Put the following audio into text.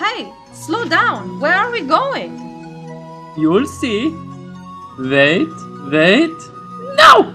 Hey, slow down. Where are we going? You'll see. Wait, wait. No!